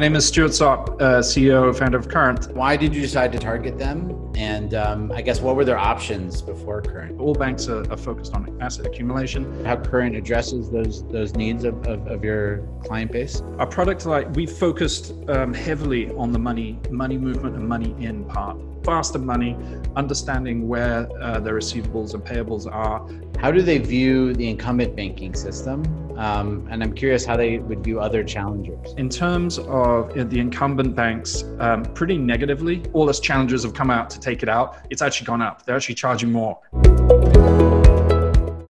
name is Stuart Sopp, uh, CEO, founder of Current. Why did you decide to target them? And um, I guess what were their options before Current? All banks are, are, focused on asset accumulation. How Current addresses those those needs of, of, of your client base? Our product, like we focused um, heavily on the money money movement and money in part faster money, understanding where uh, their receivables and payables are. How do they view the incumbent banking system? Um, and I'm curious how they would view other challengers. In terms of the incumbent banks, um, pretty negatively. All as challengers have come out to take it out, it's actually gone up. They're actually charging more.